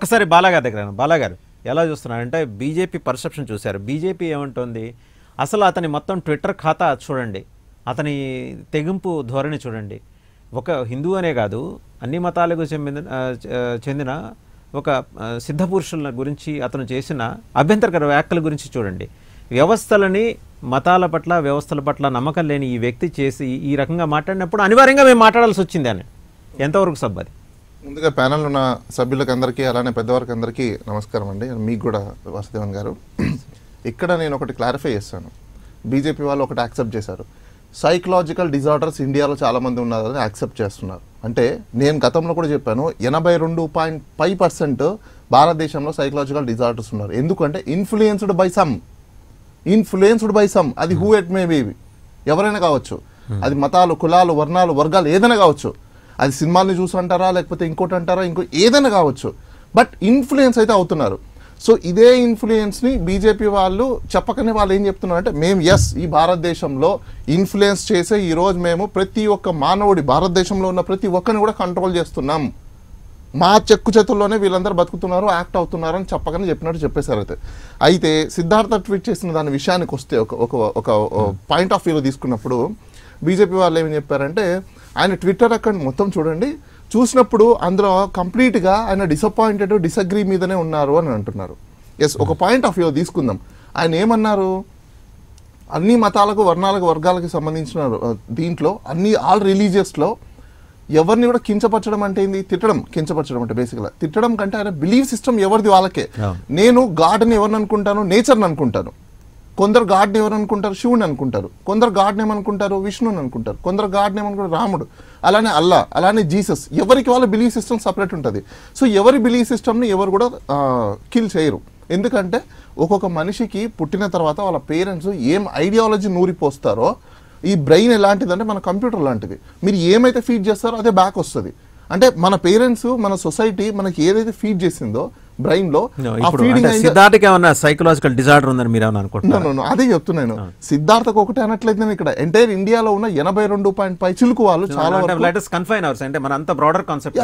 ఒకసారి బాలాగారి దగ్గర బాలాగారు ఎలా చూస్తున్నారంటే బీజేపీ పర్సెప్షన్ చూశారు. బీజేపీ ఏమంటుంది? అసలు అతని మొత్తం ట్విట్టర్ ఖాతా చూడండి. అతని తెగింపు ధోరణి చూడండి. ఒక హిందూ అనే కాదు అన్ని మతాలకు చెందిన చెందిన ఒక సిద్ధ పురుషుల గురించి అతను చేసిన అభ్యంతరకర వ్యాఖ్యల గురించి చూడండి. వ్యవస్థలని మతాల పట్ల వ్యవస్థల పట్ల నమ్మకం లేని ఈ వ్యక్తి చేసి ఈ రకంగా మాట్లాడినప్పుడు అనివార్యంగా మేము మాట్లాడాల్సి వచ్చింది అని. ఎంతవరకు సబ్బది? ముందుగా ప్యానల్ ఉన్న సభ్యులకు అందరికీ అలానే పెద్దవారికి అందరికీ నమస్కారం అండి. మీకు కూడా వాసుదేవన్ గారు. ఇక్కడ నేను ఒకటి క్లారిఫై చేస్తాను. బీజేపీ వాళ్ళు ఒకటి యాక్సెప్ట్ చేశారు. సైకలాజికల్ డిజార్డర్స్ ఇండియాలో చాలా మంది ఉన్నారని యాక్సెప్ట్ చేస్తున్నారు. అంటే నేను గతంలో కూడా చెప్పాను ఎనభై రెండు పాయింట్ ఫైవ్ పర్సెంట్ భారతదేశంలో సైకలాజికల్ డిజార్డర్స్ ఉన్నారు. ఎందుకంటే influenced by some influenced by some అది హూ ఎట్ మే బీ ఎవరైనా కావచ్చు. అది మతాలు కులాలు వర్ణాలు వర్గాలు ఏదైనా కావచ్చు. అది సినిమాల్ని చూసి అంటారా లేకపోతే ఇంకోటి అంటారా ఇంకో ఏదైనా కావచ్చు. బట్ ఇన్ఫ్లుయెన్స్ అయితే అవుతున్నారు. సో ఇదే ఇన్ఫ్లుయెన్స్ని బీజేపీ వాళ్ళు చెప్పకనే వాళ్ళు ఏం చెప్తున్నారు అంటే మేము ఎస్ ఈ భారతదేశంలో ఇన్ఫ్లుయెన్స్ చేసే ఈరోజు మేము ప్రతి ఒక్క మానవుడి భారతదేశంలో ఉన్న ప్రతి ఒక్కరిని కూడా కంట్రోల్ చేస్తున్నాం. మా చెక్కు చేతుల్లోనే వీళ్ళందరూ బతుకుతున్నారు యాక్ట్ అవుతున్నారు అని చెప్పగానే చెప్పినట్టు చెప్పేశారు అయితే. అయితే సిద్ధార్థ ట్వీట్ చేసిన దాని విషయానికి వస్తే ఒక ఒక ఒక పాయింట్ ఆఫ్ వ్యూలో తీసుకున్నప్పుడు బీజేపీ వాళ్ళు ఏమని చెప్పారంటే ఆయన ట్విట్టర్ అకౌంట్ మొత్తం చూడండి. చూసినప్పుడు అందులో కంప్లీట్గా ఆయన డిసప్పాయింటెడ్ డిసగ్రీ మీదనే ఉన్నారు అని అంటున్నారు. ఎస్ ఒక పాయింట్ ఆఫ్ వ్యూ తీసుకుందాం. ఆయన ఏమన్నారు? అన్ని మతాలకు వర్ణాలకు వర్గాలకు సంబంధించిన దీంట్లో అన్ని ఆల్ రిలీజియస్లో ఎవరిని కూడా కించపరచడం అంటే ఏంది? తిట్టడం కించపరచడం అంటే బేసిక్గా తిట్టడం కంటే ఆయన బిలీఫ్ సిస్టమ్ ఎవరిది వాళ్ళకే. నేను గాడ్ని ఎవరిని అనుకుంటాను నేచర్ని అనుకుంటాను. కొందరు గాడ్ని ఎవరు అనుకుంటారు? శివుని అనుకుంటారు. కొందరు గాడ్ని ఏమనుకుంటారు? విష్ణుని అనుకుంటారు. కొందరు గాడ్ని ఏమనుకుంటారు? రాముడు. అలానే అల్లా అలానే జీసస్. ఎవరికి వాళ్ళ బిలీఫ్ సిస్టమ్ సపరేట్ ఉంటుంది. సో ఎవరి బిలీఫ్ సిస్టమ్ని ఎవరు కూడా కిల్ చేయరు. ఎందుకంటే ఒక్కొక్క మనిషికి పుట్టిన తర్వాత వాళ్ళ పేరెంట్స్ ఏం ఐడియాలజీ నూరిపోస్తారో ఈ బ్రెయిన్ ఎలాంటిదంటే మన కంప్యూటర్ లాంటిది. మీరు ఏమైతే ఫీడ్ చేస్తారో అదే బ్యాక్ వస్తుంది. అంటే మన పేరెంట్స్ మన సొసైటీ మనకి ఏదైతే ఫీడ్ చేసిందో బ్రెయిన్లో సిద్ధార్థకి ఏమన్నా సైకలాజికల్ డిజార్డర్ ఉందని మీరు ఏమైనా అనుకుంటున్నారు? No, no, no, అదే చెప్తున్నాను సిద్ధార్థకు ఒకటే అనట్లేదు నేను ఇక్కడ. ఎంటైర్ ఇండియాలో ఉన్న ఎనభై రెండు పాయింట్ పై చిలుకు వాళ్ళు చాలా లెటర్స్ కన్ఫైన్ అవర్స్ అంటే మన అంత బ్రాడర్ కాన్సెప్ట్.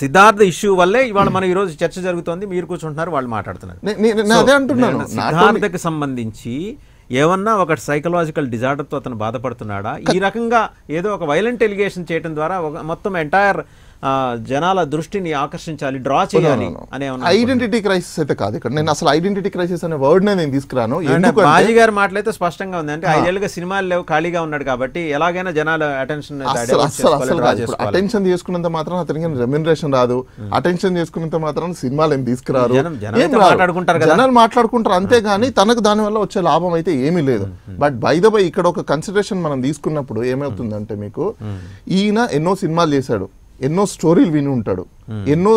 సిద్ధార్థ ఇష్యూ వల్లే ఇవాళ మన ఈ రోజు చర్చ జరుగుతోంది. మీరు కూర్చుంటున్నారు వాళ్ళు మాట్లాడుతున్నారు. నేను అదే అంటున్నాను. సిద్ధార్థకి సంబంధించి ఏమన్నా ఒక సైకలాజికల్ డిజార్డర్తో అతను బాధపడుతున్నాడా? ఈ రకంగా ఏదో ఒక వైలెంట్ ఎలిగేషన్ చేయడం ద్వారా ఒక మొత్తం ఎంటైర్ జనాల దృష్టిని ఆకర్షించాలి డ్రా చేయాలి అనే ఐడెంటిటీ క్రైసిస్ అయితే కాదు. ఇక్కడ నేను అసలు ఐడెంటిటీ క్రైసిస్ అనే వర్డ్ నేను తీసుకురాను. బాజీ గారి మాటలైతే స్పష్టంగా ఉంది. అంటే ఐదేళ్ళుగా సినిమాలు లేవు ఖాళీగా ఉన్నాడు కాబట్టి ఎలాగైనా జనాల అటెన్షన్ అటెన్షన్ చేసుకున్నంత మాత్రం అతనికి రెమ్యునరేషన్ రాదు. అటెన్షన్ చేసుకున్నంత మాత్రం సినిమాలు ఏం తీసుకురారు. జనాలు మాట్లాడుకుంటారు అంతే కానీ తనకు దాని వల్ల వచ్చే లాభం అయితే ఏమీ లేదు. బట్ బై ద బై ఇక్కడ ఒక కన్సిడరేషన్ మనం తీసుకున్నప్పుడు ఏమవుతుందంటే మీకు ఈయన ఎన్నో సినిమాలు చేశాడు. ఎన్నో స్టోరీలు విని ఉంటాడు. ఎన్నో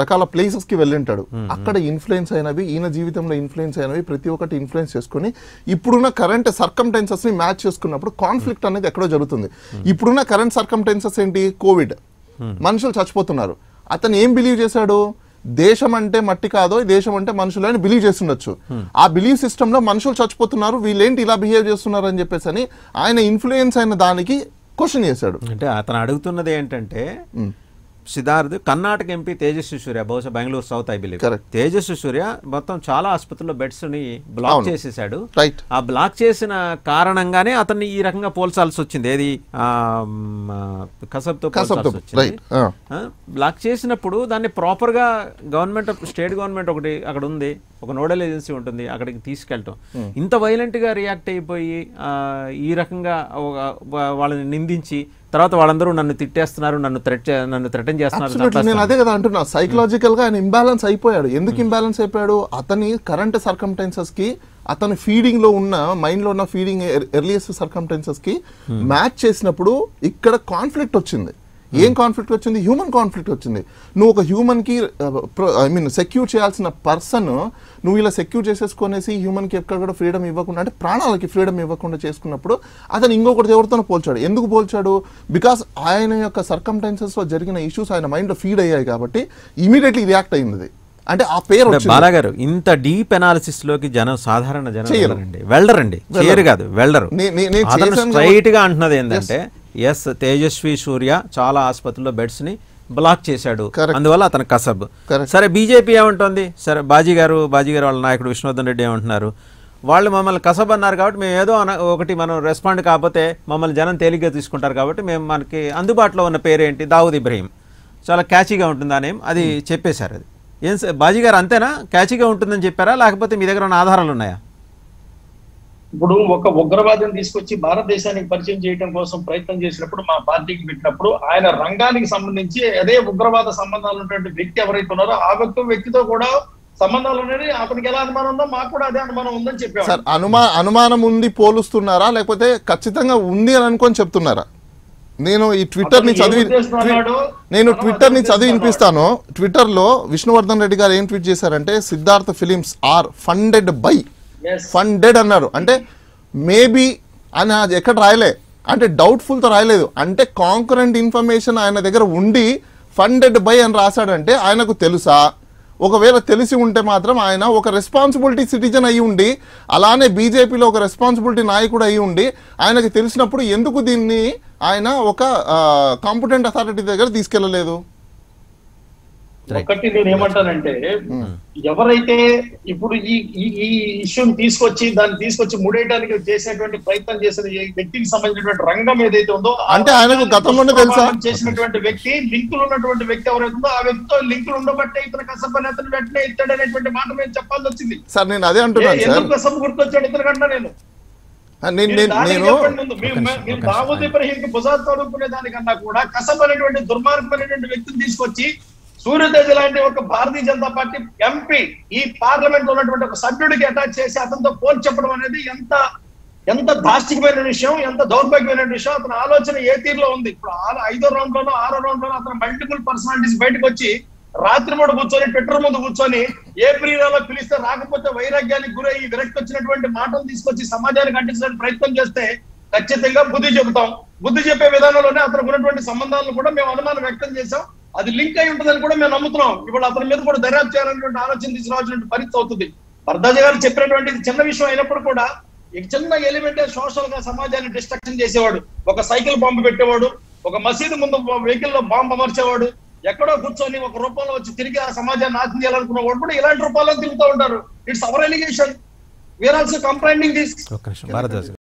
రకాల ప్లేసెస్కి వెళ్ళి ఉంటాడు. అక్కడ ఇన్ఫ్లుయెన్స్ అయినవి ఈయన జీవితంలో ఇన్ఫ్లుయెన్స్ అయినవి ప్రతి ఒక్కటి ఇన్ఫ్లుయెన్స్ చేసుకుని ఇప్పుడున్న కరెంట్ సర్కమ్టెన్సెస్ని మ్యాచ్ చేసుకున్నప్పుడు కాన్ఫ్లిక్ట్ అనేది ఎక్కడో జరుగుతుంది. ఇప్పుడున్న కరెంట్ సర్కమ్టెన్సెస్ ఏంటి? కోవిడ్ మనుషులు చచ్చిపోతున్నారు. అతను ఏం బిలీవ్ చేశాడు? దేశం అంటే మట్టి కాదో దేశం అంటే మనుషులు అని బిలీవ్ చేస్తుండొచ్చు. ఆ బిలీవ్ సిస్టమ్లో మనుషులు చచ్చిపోతున్నారు వీళ్ళేంటి ఇలా బిహేవ్ చేస్తున్నారు అని చెప్పేసి అని ఆయన ఇన్ఫ్లుయెన్స్ అయిన దానికి క్వశ్చన్ చేశాడు. అంటే అతను అడుగుతున్నది ఏంటంటే సిద్ధార్థ్ కర్ణాటక ఎంపీ తేజస్వి సూర్య బహుశా Bengaluru south I believe. Tejasvi Surya మొత్తం చాలా ఆసుపత్రుల్లో బెడ్స్ని బ్లాక్. చేసేసాడు ఆ బ్లాక్ చేసిన కారణంగానే అతన్ని ఈ రకంగా పోల్చాల్సి వచ్చింది. ఏది? కసబ్తో పోల్చాల్సి వచ్చింది. బ్లాక్ చేసినప్పుడు దాన్ని ప్రాపర్గా గవర్నమెంట్ స్టేట్ గవర్నమెంట్ ఒకటి అక్కడ ఉంది. ఒక నోడల్ ఏజెన్సీ ఉంటుంది. అక్కడికి తీసుకెళ్ళటం ఇంత వైలెంట్గా రియాక్ట్ అయిపోయి ఈ రకంగా వాళ్ళని నిందించి తర్వాత వాళ్ళందరూ నన్ను తిట్టేస్తున్నారు నన్ను థ్రెట్ నన్ను థ్రెటన్ చేస్తున్నారు నేను అదే కదా అంటున్నా. సైకలాజికల్గా ఆయన ఇంబ్యాలెన్స్ అయిపోయాడు. ఎందుకు ఇంబ్యాలెన్స్ అయిపోయాడు? అతని కరెంట్ సర్కమ్టెన్సెస్కి అతని ఫీడింగ్లో ఉన్న మైండ్లో ఉన్న ఫీడింగ్ ఎర్లియస్ట్ సర్కమ్టెన్సెస్కి మ్యాచ్ చేసినప్పుడు ఇక్కడ కాన్ఫ్లిక్ట్ వచ్చింది. ఏం కాన్ఫ్లిక్ట్ వచ్చింది? హ్యూమన్ కాన్ఫ్లిక్ట్ వచ్చింది. నువ్వు ఒక హ్యూమన్కి ఐ మీన్ సెక్యూర్ చేయాల్సిన పర్సన్ నువ్వు ఇలా సెక్యూర్ చేసేసుకొనేసి హ్యూమన్కి ఎక్కడ కూడా ఫ్రీడమ్ ఇవ్వకుండా అంటే ప్రాణాలకి ఫ్రీడమ్ ఇవ్వకుండా చేసుకున్నప్పుడు అతను ఇంకొకటి ఎవరితోనో పోల్చాడు. ఎందుకు పోల్చాడు? బికాస్ ఆయన యొక్క సర్కమ్టెన్సెస్లో జరిగిన ఇష్యూస్ ఆయన మైండ్లో ఫీడ్ అయ్యాయి కాబట్టి ఇమీడియట్లీ రియాక్ట్ అయింది. అంటే ఆ పేరు బాలాగారు ఇంత డీప్ అనాలిసిస్లోకి జనం సాధారణ జనం. వెళ్ళరండి. వెళ్ళరండి. చేయరు కాదు వెళ్ళరు. స్ట్రైట్గా అంటున్నది ఏంటంటే ఎస్ తేజస్వి సూర్య చాలా ఆసుపత్రుల్లో బెడ్స్ని బ్లాక్ చేశాడు. అందువల్ల అతను కసబ్. సరే బీజేపీ ఏమంటుంది? సరే బాజీ గారు బాజీ గారు వాళ్ళ నాయకుడు విష్ణువర్ధన్ రెడ్డి ఏమంటున్నారు? వాళ్ళు మమ్మల్ని కసబ్ అన్నారు కాబట్టి మేము ఏదో అన- ఒకటి మనం రెస్పాండ్ కాకపోతే మమ్మల్ని జనం తేలిగ్గా తీసుకుంటారు కాబట్టి మేము మనకి అందుబాటులో ఉన్న పేరేంటి? దావుద్ ఇబ్రహీం. చాలా క్యాచీగా ఉంటుంది ఆ నేమ్ అది చెప్పేశారు అది. ఏం సార్ బాజీ గారు అంతేనా? క్యాచీగా ఉంటుందని చెప్పారా? లేకపోతే మీ దగ్గర ఉన్న ఆధారాలు ఉన్నాయా? ఇప్పుడు ఒక ఉగ్రవాదిని తీసుకొచ్చి భారతదేశానికి పరిచయం చేయడం కోసం ప్రయత్నం చేసినప్పుడు మా పార్టీకి పెట్టినప్పుడు ఆయన రంగానికి సంబంధించి అదే ఉగ్రవాద సంబంధాలు ఉన్నటువంటి వ్యక్తి ఎవరైతే ఉన్నారో ఆ వ్యక్తి వ్యక్తితో కూడా సంబంధాలు ఉన్నాయి అతనికి ఎలా అనుమానం ఉందో మాకు కూడా అదే అనుమానం ఉందని చెప్పారు సార్ అనుమా అనుమానం ఉంది పోలుస్తున్నారా లేకపోతే ఖచ్చితంగా ఉంది అని అనుకొని చెప్తున్నారా నేను ఈ ట్విట్టర్ని చదివి? నేను ట్విట్టర్ని చదివి. వినిపిస్తాను ట్విట్టర్లో విష్ణువర్ధన్ రెడ్డి గారు ఏం ట్వీట్ చేశారంటే Siddharth films are funded by. Funded అన్నారు. అంటే మేబీ అని అది ఎక్కడ రాయలే. అంటే డౌట్ఫుల్తో రాయలేదు. అంటే కాంకరెంట్ ఇన్ఫర్మేషన్ ఆయన దగ్గర ఉండి ఫండెడ్ బై అని రాశాడంటే ఆయనకు తెలుసా? ఒకవేళ తెలిసి ఉంటే మాత్రం ఆయన ఒక రెస్పాన్సిబిలిటీ సిటిజన్ అయి ఉండి అలానే బీజేపీలో ఒక రెస్పాన్సిబిలిటీ నాయకుడు అయి ఉండి ఆయనకు తెలిసినప్పుడు ఎందుకు దీన్ని ఆయన ఒక కాంపిటెంట్ అథారిటీ దగ్గర తీసుకెళ్ళలేదు? ఒకటి నేను ఏమంటానంటే ఎవరైతే ఇప్పుడు ఈ ఈ ఇష్యూని తీసుకొచ్చి దాన్ని తీసుకొచ్చి ముడేయడానికి చేసినటువంటి ప్రయత్నం చేసిన వ్యక్తికి సంబంధించినటువంటి రంగం ఏదైతే ఉందో అంటే ఆయనకు గతంలోనే తెలుసా? చేసినటువంటి వ్యక్తి లింకులు ఉన్నటువంటి వ్యక్తి ఎవరైతే ఉందో ఆ వ్యక్తితో లింకులు ఉండబట్టే ఇతను కసబ్బని అతను వెంటనే ఇస్తాడు అనేటువంటి మాట మేము చెప్పాల్సి వచ్చింది. సార్ నేను అదే అంటున్నాను ఎందుకు గుర్తొచ్చాడు ఇతను కంటా నేను? నేను. దావూద్ ఇబ్రహీంకి భుజాలు తోడుకునే దానికన్నా కూడా కసబ్ అనేటువంటి దుర్మార్గమైనటువంటి వ్యక్తిని తీసుకొచ్చి సూర్యతేజ లాంటి ఒక భారతీయ జనతా పార్టీ ఎంపీ ఈ పార్లమెంట్లో ఉన్నటువంటి ఒక సభ్యుడికి అటాచ్ చేసి అతనితో పోల్ చెప్పడం అనేది ఎంత ఎంత దాష్టికమైన విషయం ఎంత దౌర్భాగ్యమైన విషయం అతని ఆలోచన ఏ తీరులో ఉంది? ఇప్పుడు ఆరు- ఐదో రౌండ్ లోనో ఆరో రౌండ్ లోనో అతను మల్టిపుల్ పర్సనాలిటీస్ బయటకు వచ్చి రాత్రి మూడు కూర్చొని ట్విట్టర్ ముందు కూర్చొని ఏ ప్రియులలో పిలిస్తే రాకపోతే వైరాగ్యానికి గురై ఈ విరక్తి వచ్చినటువంటి మాటలు తీసుకొచ్చి సమాజానికి అంటించడానికి ప్రయత్నం చేస్తే ఖచ్చితంగా బుద్ధి చెబుతాం. బుద్ధి చెప్పే విధానంలోనే అతనికి ఉన్నటువంటి సంబంధాలను కూడా మేము అనుమానం వ్యక్తం చేశాం. అది లింక్ అయి ఉంటుందని కూడా మేము నమ్ముతున్నాం. ఇప్పుడు అతని మీద కూడా దర్యాప్తు చేయాలనేటువంటి ఆలోచన తీసుకురావాల్సిన పరిస్థితి అవుతుంది. పర్దాజ గారు చెప్పినటువంటి చిన్న విషయం అయినప్పుడు కూడా ఈ చిన్న ఎలిమెంటే సోషల్గా సమాజాన్ని డిస్ట్రక్షన్ చేసేవాడు. ఒక సైకిల్ బాంబు పెట్టేవాడు. ఒక మసీదు ముందు వెహికల్లో బాంబు అమర్చేవాడు. ఎక్కడో కూర్చొని ఒక రూపంలో వచ్చి తిరిగి ఆ సమాజాన్ని నాశనం చేయాలనుకున్న వాడు కూడా ఇలాంటి రూపాల్లో తిరుగుతూ ఉంటారు. It's our allegation we are also complaining this